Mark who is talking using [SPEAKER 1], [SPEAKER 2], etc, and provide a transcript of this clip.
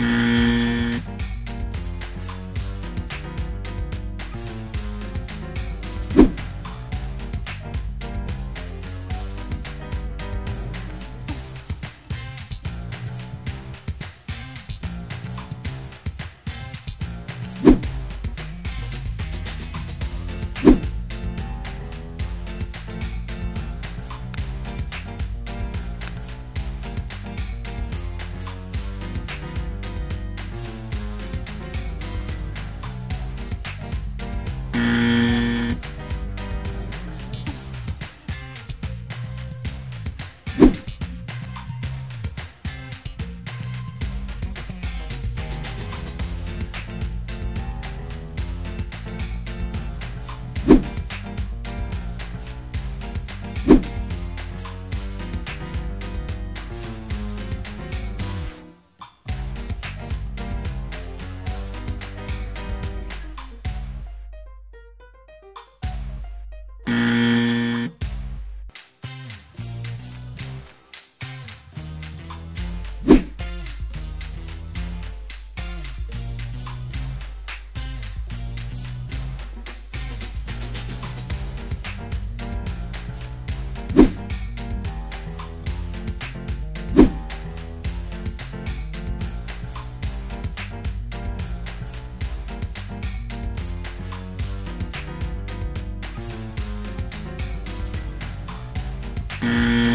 [SPEAKER 1] Música Mm-hmm.